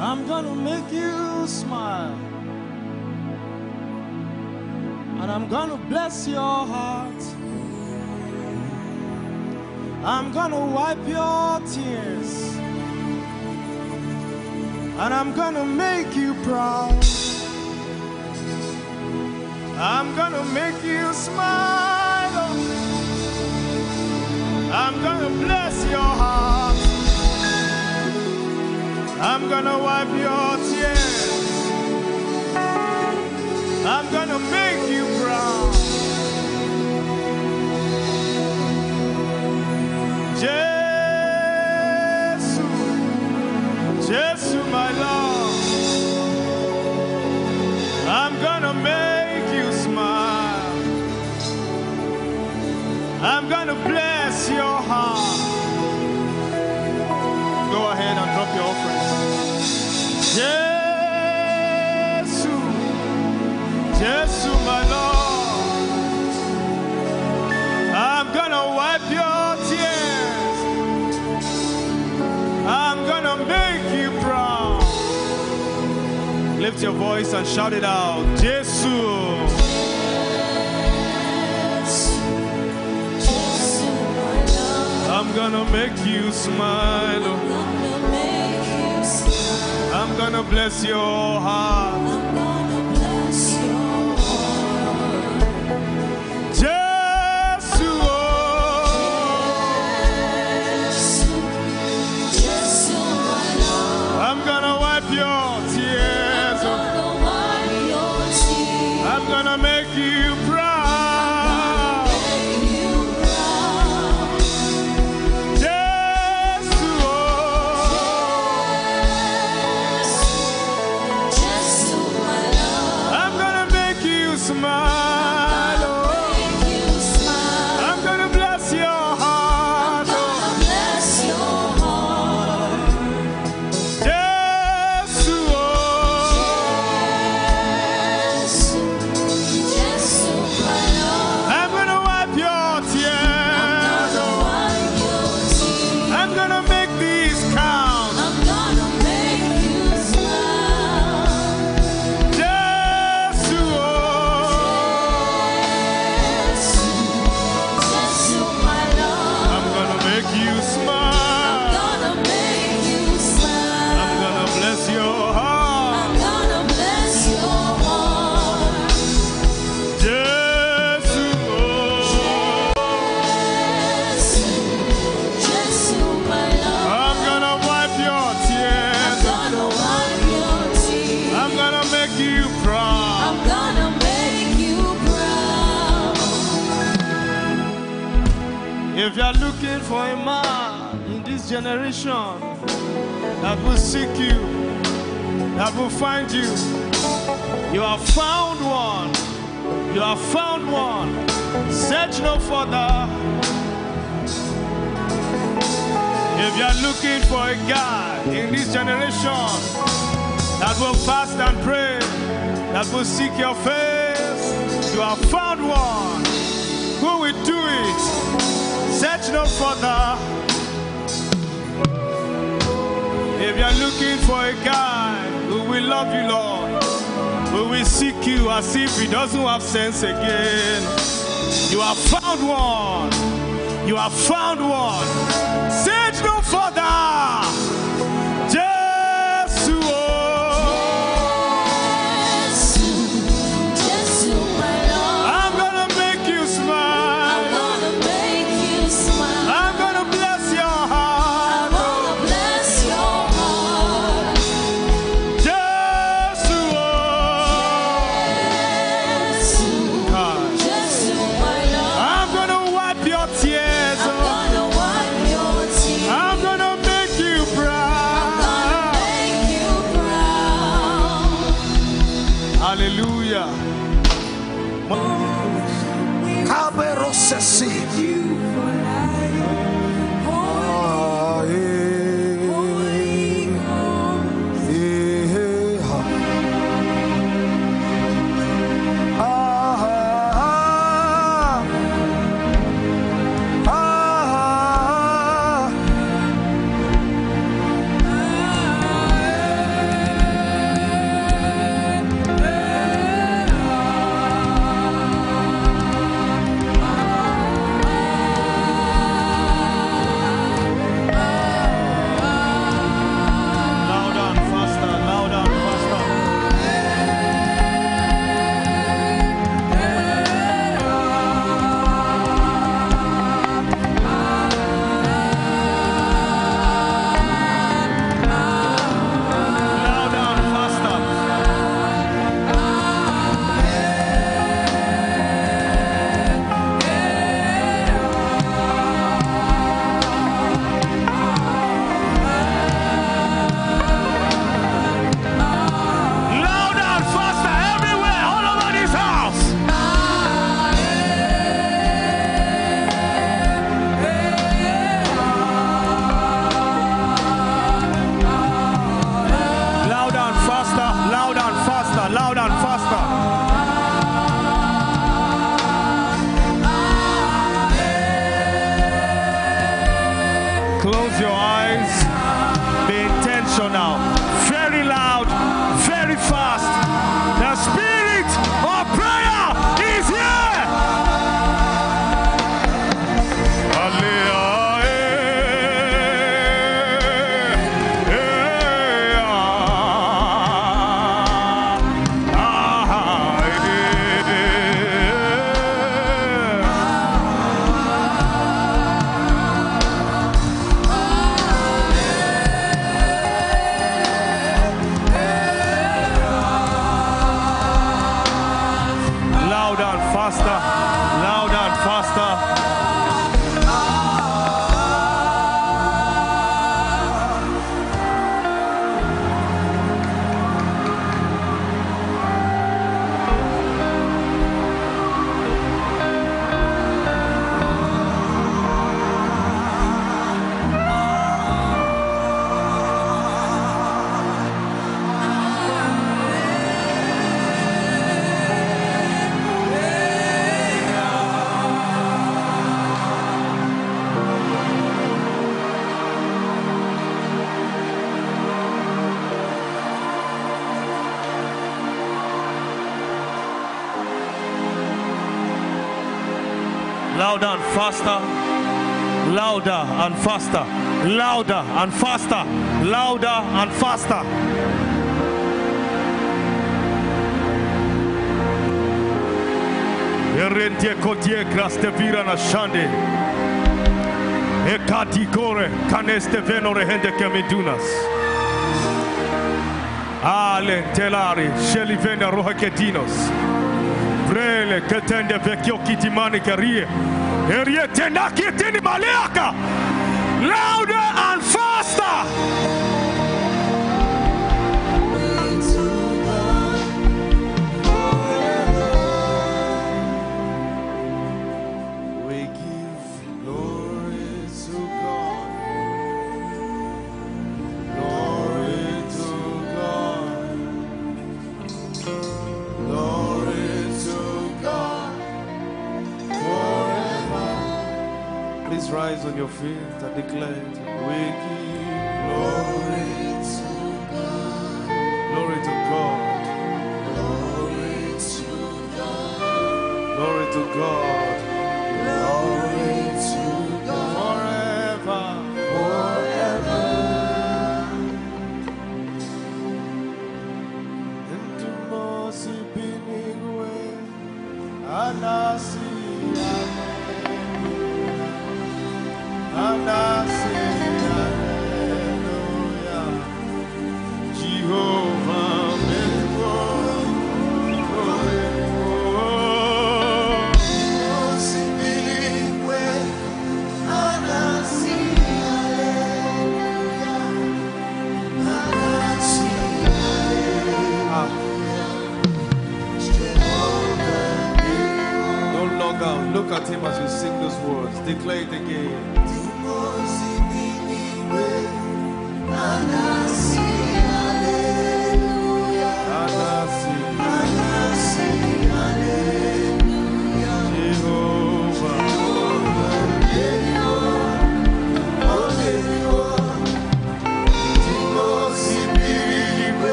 I'm gonna make you smile. And I'm gonna bless your heart. I'm gonna wipe your tears. And I'm gonna make you proud. I'm gonna make you smile. I'm gonna bless your heart. I'm gonna wipe your tears. I'm gonna make you proud. Jesus, Jesus, my Lord. I'm gonna make you smile. I'm gonna bless your heart. Go ahead and drop your offering. Jesus, Jesus, my Lord. I'm gonna wipe your tears. I'm gonna make you proud. Lift your voice and shout it out. Jesus. I'm gonna make you smile. Gonna bless your heart. If you're looking for a man in this generation that will seek you, that will find you, you have found one. You have found one. Search no further. If you're looking for a guy in this generation that will fast and pray, that will seek your face, you have found one who will do it. Search no further. If you're looking for a guy who will love you, Lord, who will seek you as if he doesn't have sense again, you have found one. You have found one. Search no further. One. Louder Louder and faster. Louder and faster. Louder and faster. Louder and faster. Erentie kotie kraste vira na shande. Ekati kore kaneste venore hende kemidunas. Ale telari shelivena roha ketinos. Vrele ketende vekio. Erie maleaka. Louder and faster. Rise on your feet and declare it. We give glory to God. Glory to God. Glory to God. Glory to God. Glory to God. Forever. Forever. Into mercy. Anasi.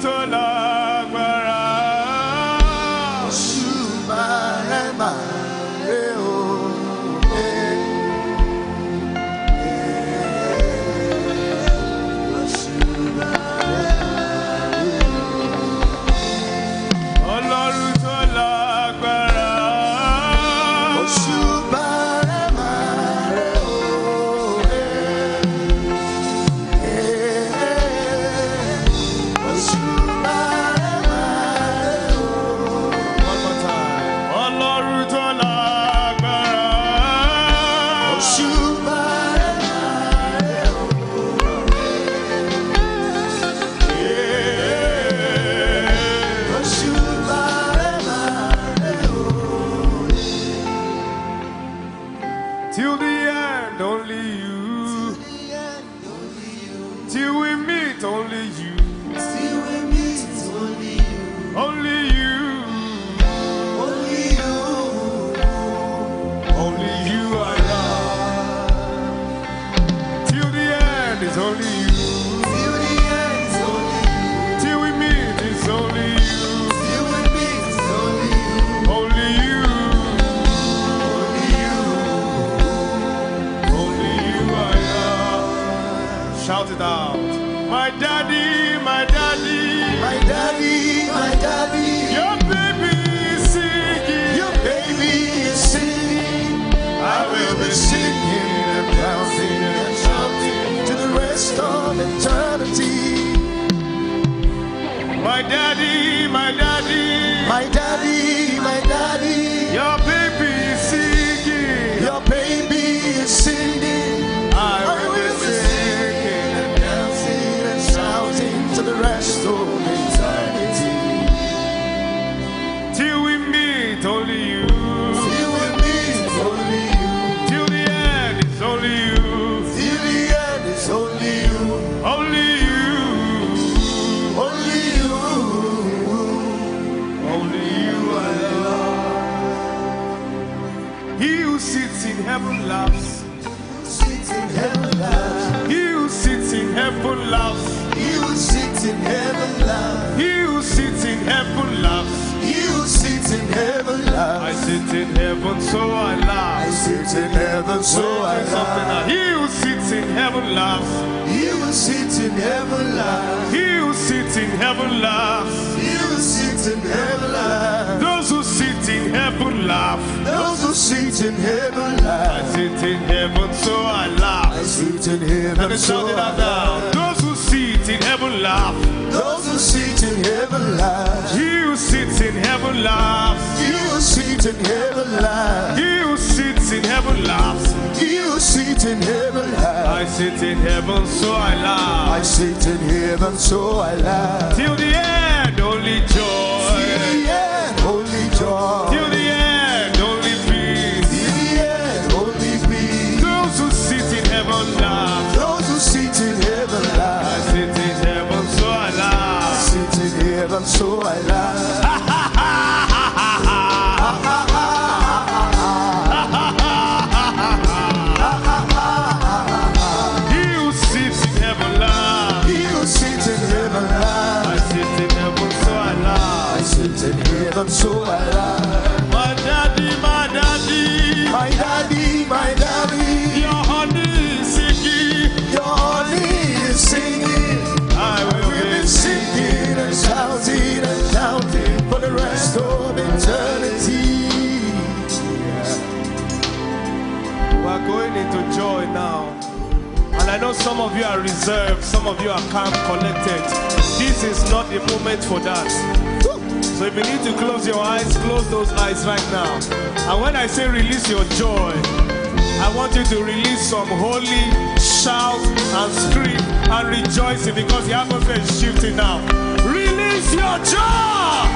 toute la My daddy, my daddy. My daddy, my daddy, Your baby is singing. your baby is singing. I will be singing and bouncing and shouting to the rest of eternity. My daddy, my daddy. Laugh. Those who sit in heaven laugh. He who sits in heaven laughs. He who sits in heaven laughs. He who sits in heaven laughs. He who sits in heaven laughs. I sit in heaven, so I laugh. I sit in heaven, so I laugh. Till the end, only joy. So I laugh. He who sits in heaven laughs. He who sits in heaven I sit in heaven, so I I sit in heaven, so I laugh. Now. And I know some of you are reserved, some of you are calm, collected. This is not the moment for that. So if you need to close your eyes, close those eyes right now. And when I say release your joy, I want you to release some holy shout and scream and rejoicing because the atmosphere is shifting now. Release your joy!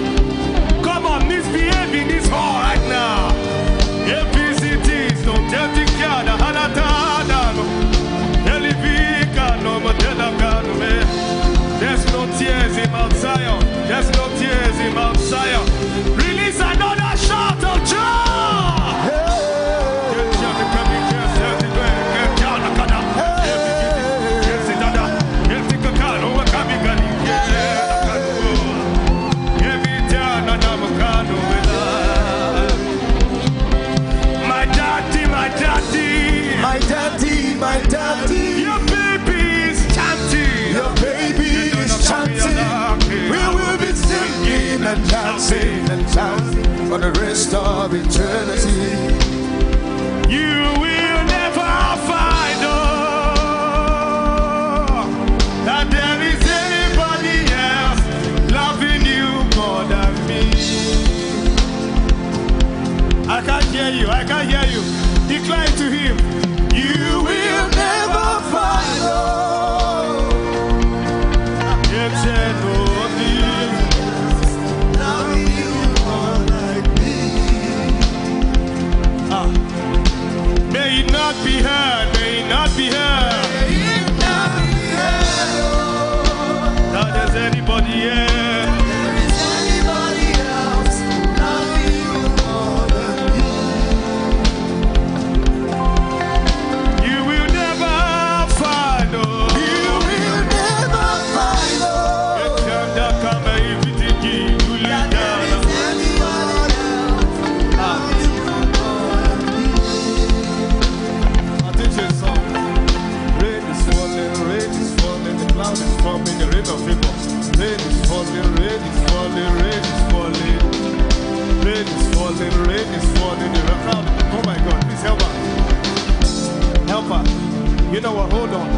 You know what? Hold on.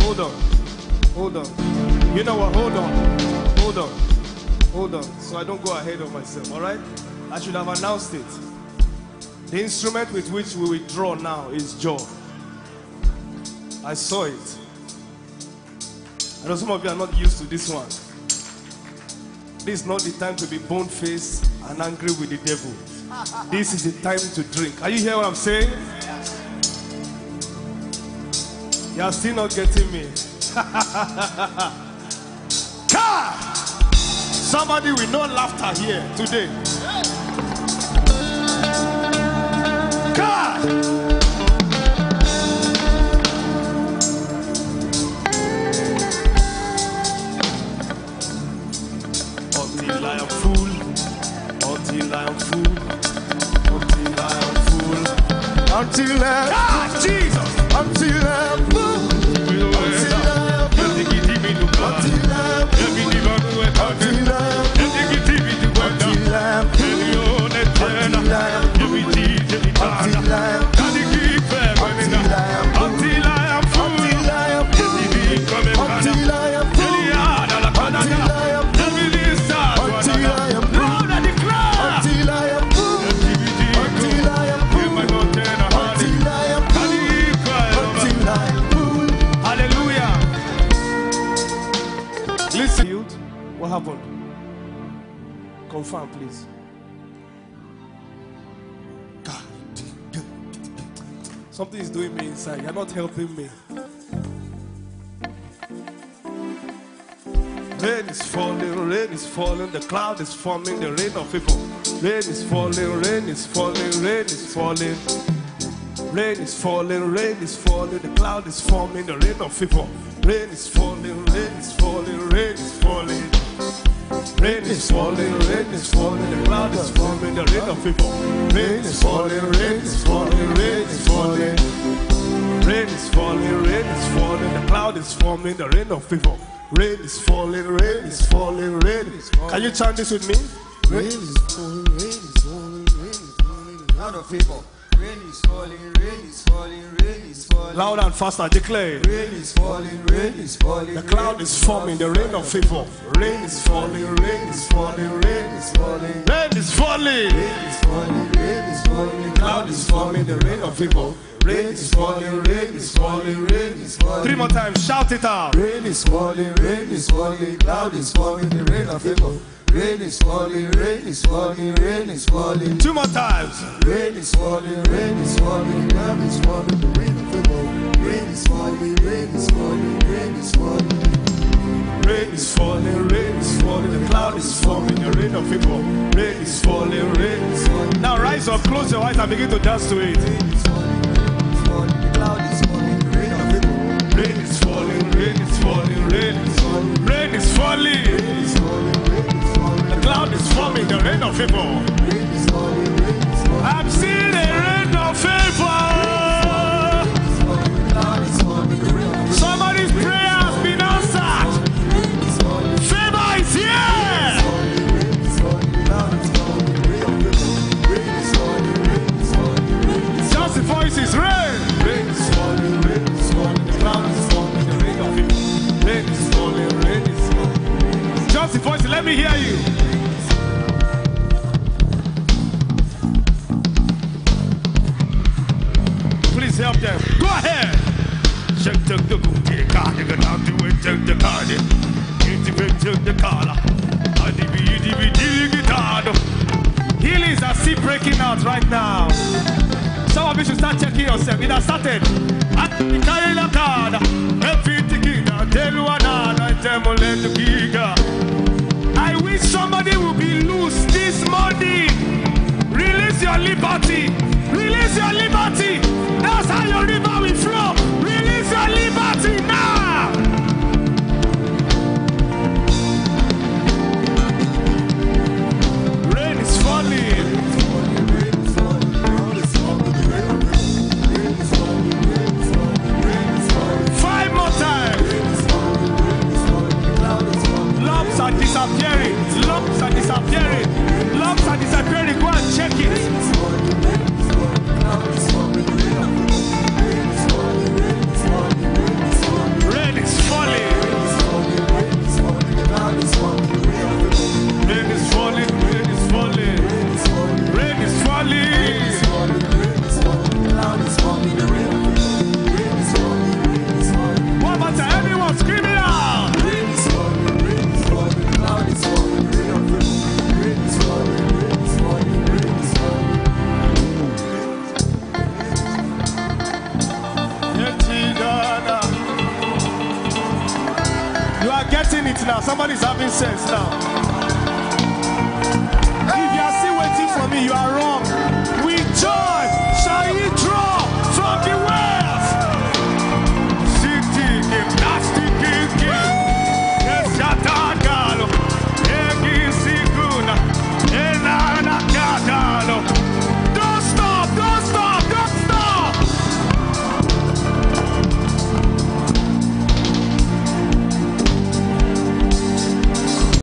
Hold on. Hold on. You know what? Hold on. Hold on. Hold on. So I don't go ahead of myself, all right? I should have announced it. The instrument with which we withdraw now is jaw. I saw it. I know some of you are not used to this one. This is not the time to be bone faced and angry with the devil. This is the time to drink. Are you hear what I'm saying? You are still not getting me. Car! Somebody with no laughter here today. God! Until I Youth. What happened? Confirm, please. God. Something is doing me inside. You're not helping me. Rain is falling, rain is falling, the cloud is forming, the rain of people. Rain is falling, rain is falling, rain is falling. Rain is falling, rain is falling, the cloud is forming, the rain of people. Rain is falling, rain is falling, rain is falling. Rain is falling, rain is falling, the cloud is forming, the rain of people. Rain is falling, rain is falling, rain is falling. Rain is falling, rain is falling, the cloud is forming, the rain of people. Rain is falling, rain is falling, rain is falling. Can you chant this with me? Rain is falling, rain is falling, rain is falling. lot of people. Rain is falling, rain is falling, rain is falling. Loud and faster, declare. Rain is falling, rain is falling. The cloud is forming, the rain of favor. Rain is falling, rain is falling, rain is falling. Rain is falling. Rain is falling, rain is falling. The cloud is forming, the rain of favor. Rain is falling, rain is falling, rain is falling. Three more times, shout it out. Rain is falling, rain is falling. Cloud is forming, the rain of favor. Rain is falling, rain is falling, rain is falling. Two more times. Rain is falling, rain is falling, cloud is forming, the rain of favor. Rain is falling, rain is falling, rain is falling. Rain is falling, rain is falling, the cloud is forming, the rain of favor. Rain is falling, rain is falling. Now rise up, close your eyes and begin to dance to it. Rain is falling, is forming, the rain of favor. I'm seeing a rain of favor. Somebody's prayer has been answered. Favor is here. Just the. Rain is rain. Just the voices, let me hear you. Check the the the car, the car, the way, check the car, the check check the car. Adibi, adibi, dili guitar. Healings are still breaking out right now. Some of you should start checking yourself. It has started. At the carry the card. Everything tell you another. Tell me the giga. I wish somebody would be loose this morning. Release your liberty. Release your liberty. That's how your river will flow. Somebody's having sense now.